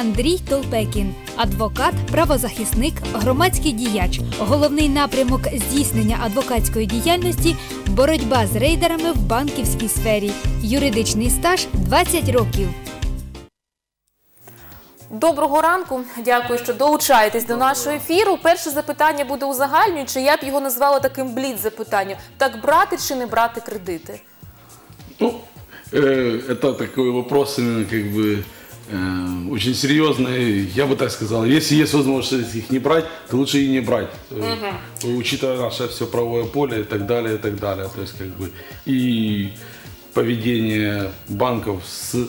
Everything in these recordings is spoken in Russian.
Андрій Толпекін, адвокат, правозахисник, громадський діяч. Головний напрямок здійснення адвокатської діяльності боротьба з рейдерами в банківській сфері. Юридичний стаж 20 років. Доброго ранку. Дякую, що долучаєтесь до нашого ефіру. Перше запитання буде узагальнююче. Я б його назвала таким бліц запитанням. Так брати чи не брати кредити? Ну, э, это такой вопрос именно как бы э, очень серьезный. Я бы так сказал, если есть возможность их не брать, то лучше и не брать, э, учитывая наше все правовое поле и так далее, и так далее. То есть как бы и поведение банков с э,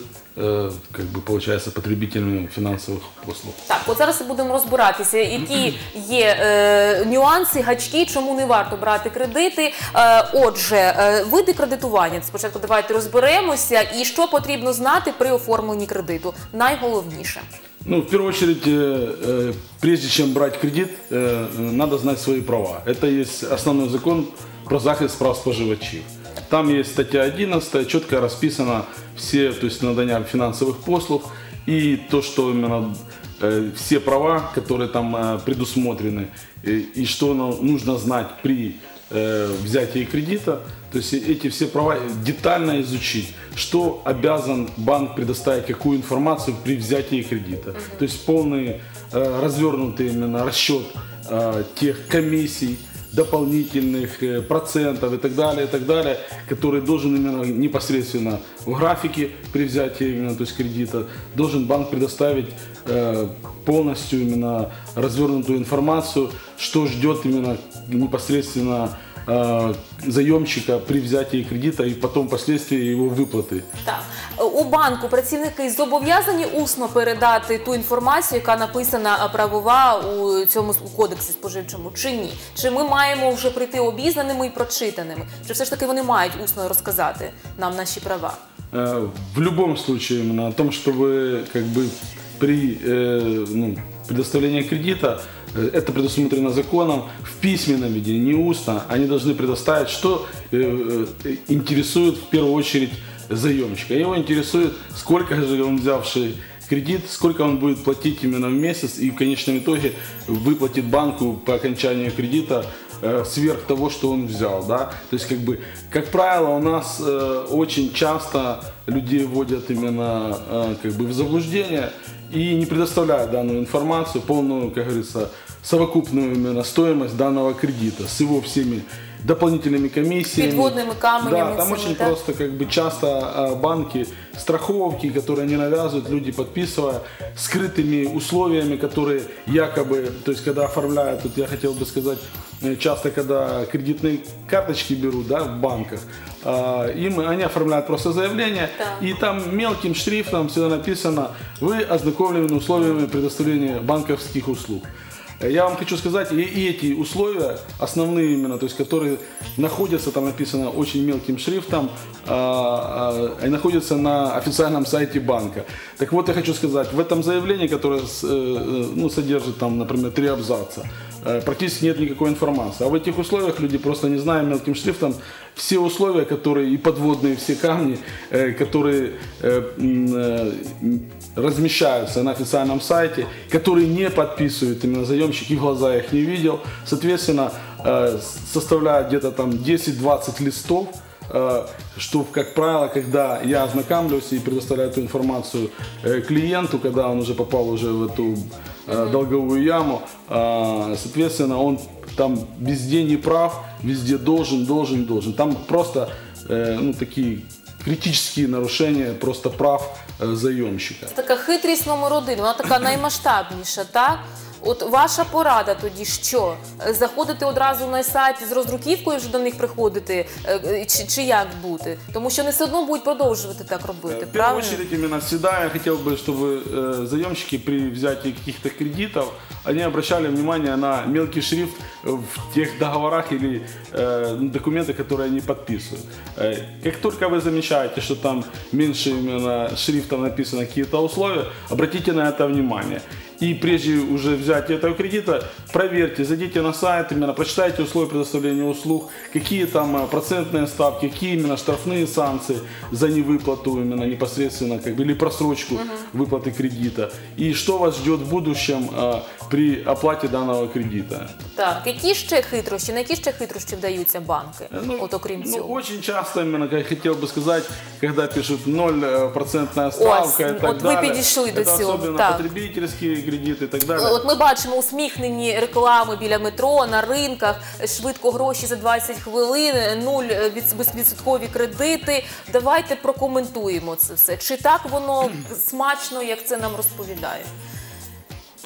как бы получается потребителями финансовых послуг. Так, от зараз і будемо розбиратися, які є е, нюанси, гачки, чому не варто брати кредити. Е, отже, е, види кредитування. Спочатку давайте розберемося, і що потрібно знати при оформленні кредиту. Найголовніше. Ну, в первую очередь, э, э, прежде чем брать кредит, э, надо знать свои права. Это есть основной закон про захист прав споживачів. Там есть статья 11, четко расписано все, то есть надання финансовых послуг и то, что именно э, все права, которые там э, предусмотрены, э, и что ну, нужно знать при э, взятии кредита, то есть эти все права детально изучить, что обязан банк предоставить, какую информацию при взятии кредита. То есть полный э, развернутый именно расчет э, тех комиссий, дополнительных э, процентов и так далее, и так далее, который должен именно непосредственно в графике при взятии именно, то есть кредита, должен банк предоставить э, полностью именно развернутую информацию, что ждет именно непосредственно заемщика при взятии кредита и потом впоследствии его выплаты. Так, у банку працівники зобов'язані усно передати ту інформацію, яка написана а, правова у цьому кодексі споживчому, чи ні? Чи ми маємо вже прийти обізнаними і прочитаними? Чи все ж таки вони мають усно розказати нам наші права? Э, В любом случае, именно о том, что вы как бы при э, ну, предоставлении кредита, э, это предусмотрено законом, в письменном виде, не устно, они должны предоставить, что э, э, интересует в первую очередь заемщика. Его интересует, сколько же он взявший кредит, сколько он будет платить именно в месяц и в конечном итоге выплатит банку по окончанию кредита э, сверх того, что он взял, да. То есть, как бы, как правило, у нас э, очень часто людей вводят именно э, как бы в заблуждение и не предоставляют данную информацию, полную, как говорится, совокупную именно стоимость данного кредита с его всеми дополнительными комиссиями. Подводными камнями Да, там очень да? просто как бы часто а, банки страховки, которые они навязывают, люди подписывая скрытыми условиями, которые якобы, то есть когда оформляют, тут я хотел бы сказать, э, часто когда кредитные карточки берут, да, в банках, а, им они оформляют просто заявление, Да. и там мелким шрифтом всегда написано, вы ознакомлены условиями предоставления банковских услуг. Я вам хочу сказать, и, и эти условия, основные именно, то есть которые находятся, там написано очень мелким шрифтом, а, а, находятся на официальном сайте банка. Так вот, я хочу сказать, в этом заявлении, которое э, э, ну, содержит там, например, три абзаца, практически нет никакой информации. А в этих условиях люди просто не зная мелким шрифтом все условия, которые и подводные все камни, э, которые э, э, размещаются на официальном сайте, которые не подписывают именно заемщик, и в глаза их не видел. Соответственно, э, составляют где-то там 10-20 листов, э, что, как правило, когда я ознакомлюсь и предоставляю эту информацию э, клиенту, когда он уже попал уже в эту э, долговую яму, э, соответственно, он там везде не прав, везде должен, должен, должен. Там просто э, ну, такие критические нарушения просто прав э, заемщика. Така хитрість номер один, вона така наймасштабніша, так? От ваша порада тоді що? Е, Заходити одразу на сайт з роздруківкою вже до них приходити, Е, е, чи, чи як бути? Тому що вони все одно будуть продовжувати так робити, В первую правильно? очередь, именно всегда я хотел бы, чтобы э, заемщики при взятии каких-то кредитов, они обращали внимание на мелкий шрифт в тех договорах или э, документах, которые они подписывают. Э, как только вы замечаете, что там меньше именно шрифтом написано какие-то условия, обратите на это внимание. И прежде уже взятия этого кредита, проверьте, зайдите на сайт, именно прочитайте условия предоставления услуг, какие там э, процентные ставки, какие именно штрафные санкции за невыплату именно непосредственно, как бы, или просрочку выплаты кредита. И что вас ждет в будущем э, при оплате данного кредита. Так, які ще хитрощі, на які ще хитрощі вдаються банки? От окрім ну, цього. очень часто, именно, как я хотел бы сказать, когда пишут 0% ставка и так вот вы далее. підійшли до это цього, особенно так. потребительские кредиты і так далі. От ми бачимо усміхнені реклами біля метро, на ринках, швидко гроші за 20 хвилин, нуль відсоткові безвідсоткові кредити. Давайте прокоментуємо це все. Чи так воно смачно, як це нам розповідають?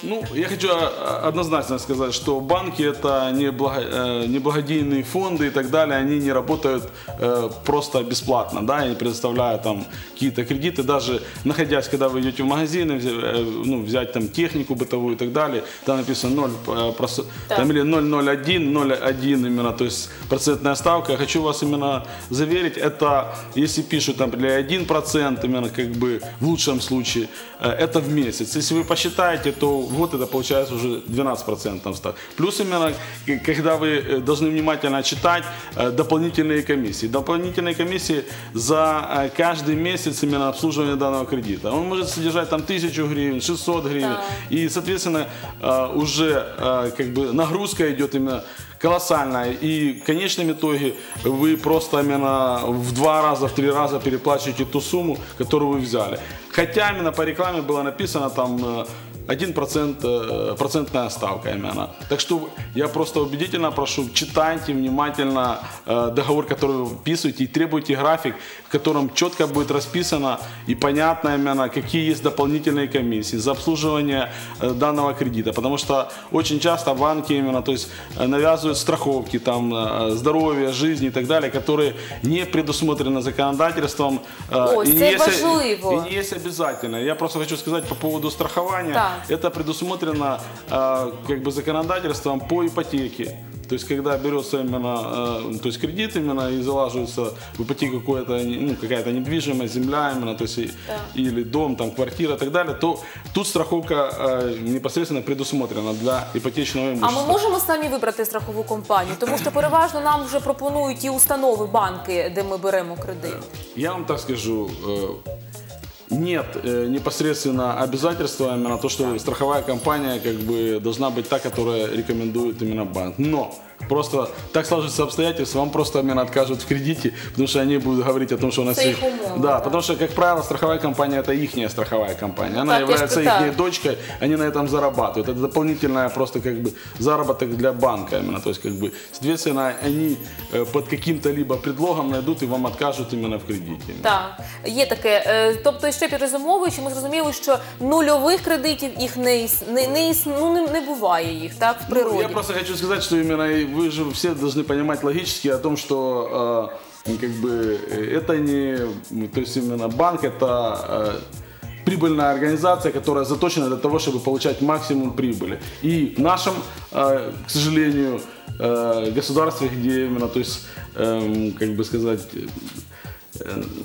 Ну, я хочу а, однозначно сказать, что банки это не, благо- э, не благодейные фонды и так далее, они не работают э, просто бесплатно, да, они предоставляют там какие-то кредиты, даже находясь, когда вы идете в магазин, э, ну, взять там технику бытовую и так далее, там написано 0, э, прос- Так. там или 0,01, 0,1 именно, то есть процентная ставка. Я хочу вас именно заверить, это, если пишут там или 1%, именно как бы в лучшем случае, это в месяц. Если вы посчитаете, то год это получается уже 12% там ставка. Плюс именно, к- когда вы э, должны внимательно читать э, дополнительные комиссии. Дополнительные комиссии за э, каждый месяц именно обслуживания данного кредита. Он может содержать там 1000 гривен, 600 гривен. Так. И, соответственно, э, уже э, как бы нагрузка идет именно колоссальная. И в конечном итоге вы просто именно в два раза, в три раза переплачиваете ту сумму, которую вы взяли. Хотя именно по рекламе было написано там э, 1% э, процентная ставка именно. Так что я просто убедительно прошу, читайте внимательно э, договор, который вы вписываете, и требуйте график, в котором четко будет расписано и понятно именно, какие есть дополнительные комиссии за обслуживание э, данного кредита. Потому что очень часто банки именно, то есть э, навязывают страховки, там, э, здоровья, жизни и так далее, которые не предусмотрены законодательством. Ось, и не есть- важливо. и не есть обязательно. Я просто хочу сказать по поводу страхования. Так. Это предусмотрено как бы законодательством по ипотеке. То есть, когда берется именно, э, то есть кредит именно и залаживается в ипотеку какое-то, ну, какая-то недвижимость, земля именно, то есть, и- или дом, там, квартира и так далее, то тут страховка э, непосредственно предусмотрена для ипотечного А имущества. ми можемо самі вибрати страхову компанію, тому що переважно нам вже пропонують ті установи, банки, де ми беремо кредит. Я вам так скажу, э, нет э, непосредственно обязательства именно то, что страховая компания как бы должна быть та, которая рекомендует именно банк. Но просто так сложится обстоятельства, вам просто именно откажут в кредите, потому что они будут говорить о том, что у нас Это их- их умова, да, да. потому что, как правило, страховая компания это их страховая компания. Она Так, я ж является питаю. их дочкой, они на этом зарабатывают. Это дополнительная просто как бы заработок для банка именно. То есть как бы, соответственно, они э, под каким-то либо предлогом найдут и вам откажут именно в кредите. Так, є таке. Е, Тобто, ще підрозумовуючи, ми зрозуміли, що нульових кредитів їх не іс... не, не, іс... ну, не, не буває їх, так, в Ну, природі. я просто хочу сказать, что именно и вы же все должны понимать логически о том, что э, как бы это не, то есть именно банк это э, прибыльная организация, которая заточена для того, чтобы получать максимум прибыли. И в нашем, э, к сожалению, государстве, где именно, то есть, эм, как бы сказать,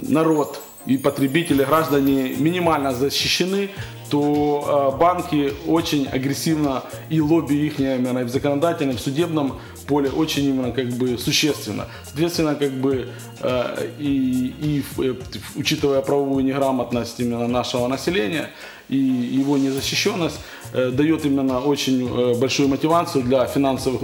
народ и потребители, граждане минимально защищены, то банки очень агрессивно и лобби их и в законодательном, в судебном поле очень именно как бы существенно. Соответственно, как бы э, и, и э, учитывая правовую неграмотность именно нашего населения и его незащищенность, э, дает именно очень э, большую мотивацию для финансовых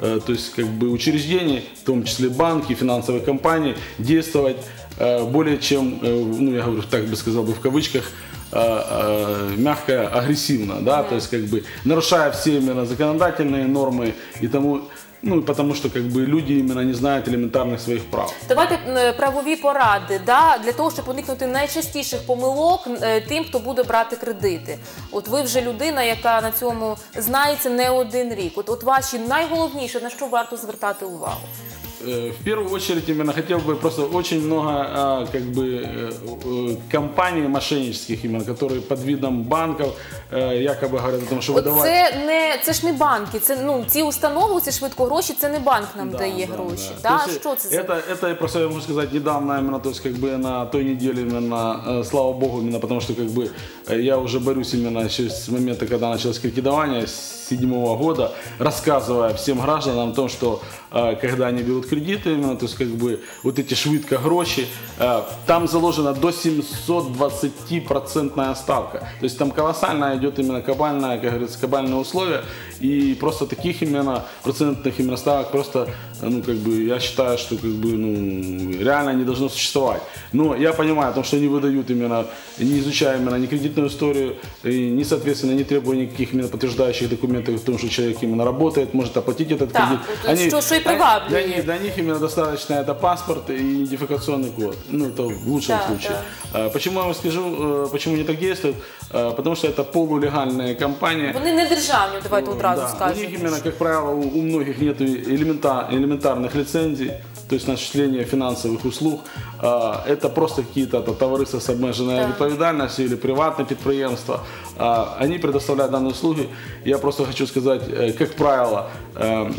э, то есть как бы учреждений, в том числе банки, финансовые компании, действовать э, более чем, э, ну я говорю, так бы сказал бы в кавычках, э, э, мягко, агрессивно, да, то есть как бы нарушая все именно законодательные нормы и тому, ну и потому что как бы люди именно не знают элементарных своих прав. Давайте е, правові поради да, для того, щоб уникнути найчастіших помилок е, тим, хто буде брати кредити. От ви вже людина, яка на цьому знається не один рік. От, от ваші найголовніше, на що варто звертати увагу. э, в первую очередь именно хотел бы просто очень много а, как бы э, э, компаний мошеннических именно, которые под видом банков э, якобы говорят о том, что выдавать. Це не це ж не банки. Це ну ці установи, ці швидко гроші. Це не банк нам Да, дає да, гроші. да. Та То есть що це за это, это просто я могу сказать недавно именно, то есть как бы на той неделе именно, э, слава богу, именно потому что как бы э, я уже борюсь именно еще с момента, когда началось кредитование с седьмого года, рассказывая всем гражданам о том, что э, когда они берут кредиты, именно, то есть как бы вот эти швидко гроши, э, там заложена до 720% ставка. То есть там колоссальная идет именно кабальная, как говорится, кабальные условия, и просто таких именно процентных именно ставок просто, ну, как бы, я считаю, что, как бы, ну, реально не должно существовать. Но я понимаю, о том, что они выдают именно, не изучая именно ни кредитную историю, и ни, соответственно, не требуя никаких именно подтверждающих документов о том, что человек именно работает, может оплатить этот Так, кредит. вот что- что и привабливает. Для, них- для них именно достаточно это паспорт и идентификационный код. Ну, это в лучшем Да, случае. А, Почему я вам скажу, э, почему они так действуют? А, Потому что это полулегальные компании. вони не державні. Давайте одразу Да, У скажемо. них именно, как правило, у, у многих нет элемента, элементарных лицензий, то есть на осуществление финансовых услуг. А, это просто какие-то то, товариства с обмеженной Да. відповідальністю или приватное предприятие. А, они предоставляют данные услуги. Я просто хочу сказать, э, как правило, э,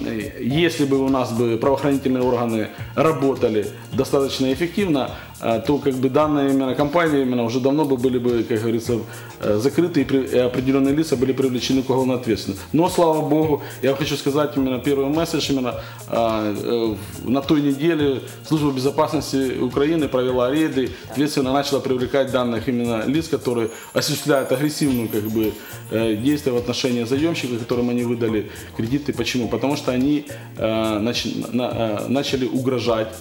если бы у нас бы правоохранительные органы работали достаточно эффективно, э, то как бы данные именно компании именно уже давно бы были бы, как говорится, э, закрыты и при- и определенные лица были привлечены к уголовной ответственности. Но, слава богу, я хочу сказать именно первый месседж именно э, э, в- на той неделе Служба безопасности Украины провела рейды, ответственно начала привлекать данных именно лиц, которые осуществляют агрессивную как бы э, действия в отношении заемщиков, которым они выдали кредиты. Почему? Потому что они э, нач- на- э, начали угрожать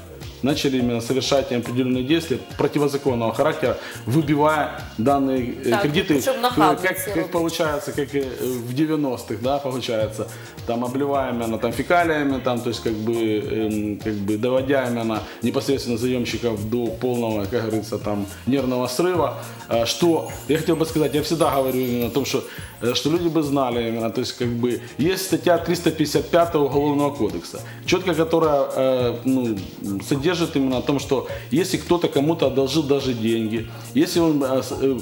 начали именно совершать определенные действия противозаконного характера, выбивая данные э, Так, кредиты, э, как, как получается, как э, в 90-х, да, получается, там обливая именно там фекалиями, там, то есть как бы, эм, как бы доводя именно непосредственно заемщиков до полного, как говорится, там нервного срыва, что я хотел бы сказать, я всегда говорю именно о том, что, э, что люди бы знали именно, то есть как бы есть статья 355 Уголовного кодекса, четко которая э, ну, содержит именно о том, что если кто-то кому-то одолжил даже деньги, если он э, э,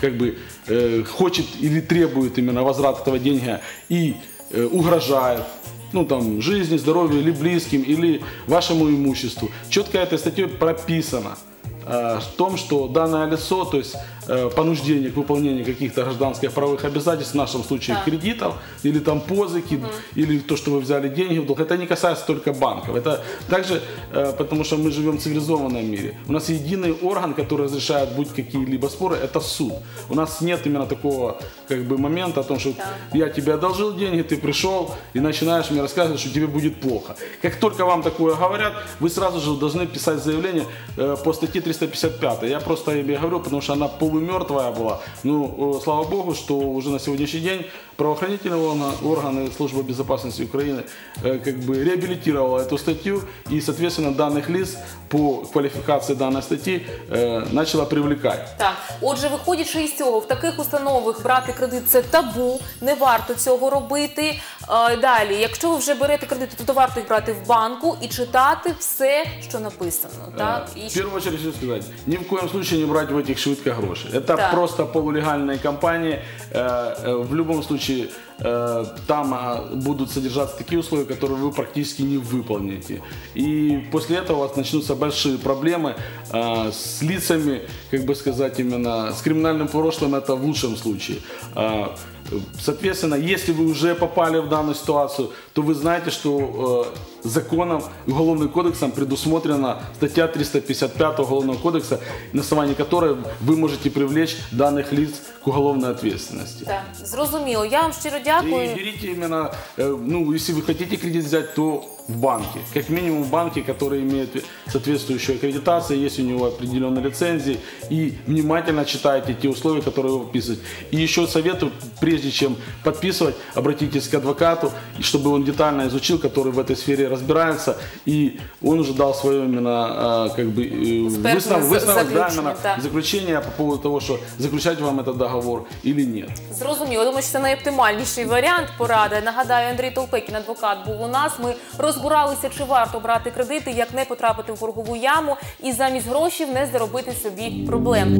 как бы э, хочет или требует именно возврат этого деньги и э, угрожает, ну там, жизни, здоровью или близким, или вашему имуществу. Четко этой статьей прописано э, в том, что данное лицо, то есть э, понуждение к выполнению каких-то гражданских правовых обязательств, в нашем случае Да. кредитов, или там позыки, или то, что вы взяли деньги в долг, это не касается только банков. Это также, э, потому что мы живем в цивилизованном мире. У нас единый орган, который разрешает будь какие-либо споры, это суд. У нас нет именно такого как бы момента о том, что я тебе одолжил деньги, ты пришел и начинаешь мне рассказывать, что тебе будет плохо. Как только вам такое говорят, вы сразу же должны писать заявление э, по статье 355. Я просто тебе говорю, потому что она полумертвая была. Ну, э, слава богу, что уже на сегодняшний день правоохранительные органы, органы службы безопасности Украины э, как бы реабилитировала эту статью и, соответственно, данных лиц по квалификации данной статьи э, начала привлекать. Так, отже, виходячи із цього, в таких установах брати кредит це табу, не варто цього робити. Е, Далі, якщо ви вже берете кредити, то варто їх брати в банку і читати все, що написано. Так Э, і В первую очередь хочу сказать, ни в коем случае не брать в этих швидко гроши. Это Да. просто полулегальные компании. Э, э, В любом случае э, там а, будут содержаться такие условия, которые вы практически не выполните. И после этого у вас начнутся большие проблемы с лицами, как бы сказать, именно с криминальным прошлым, это в лучшем случае. А, Соответственно, если вы уже попали в данную ситуацию, то вы знаете, что э, законом, уголовным кодексом предусмотрена статья 355 уголовного кодекса, на основании которой вы можете привлечь данных лиц к уголовной ответственности. так, зрозуміло. Я вам щиро И дякую. берите именно, э, ну, если вы хотите кредит взять, то в банке. Как минимум в банке, который имеет соответствующую аккредитацию, есть у него определенные лицензии. И внимательно читайте те условия, которые вы подписываете. И еще советую, прежде чем подписывать, обратитесь к адвокату, и чтобы он детально изучил, который в этой сфере разбирается. И он уже дал свое именно, э, как бы, э, Экспертное выставок, за- выставок, да, заключение, именно да. заключение по поводу того, что заключать вам этот договор или нет. Зрозуміло. Думаю, що це найоптимальніший варіант поради. Нагадаю, Андрій Толпекін, адвокат, був у нас. Ми розмовляли розбиралися, чи варто брати кредити, як не потрапити в боргову яму і замість грошей не заробити собі проблем.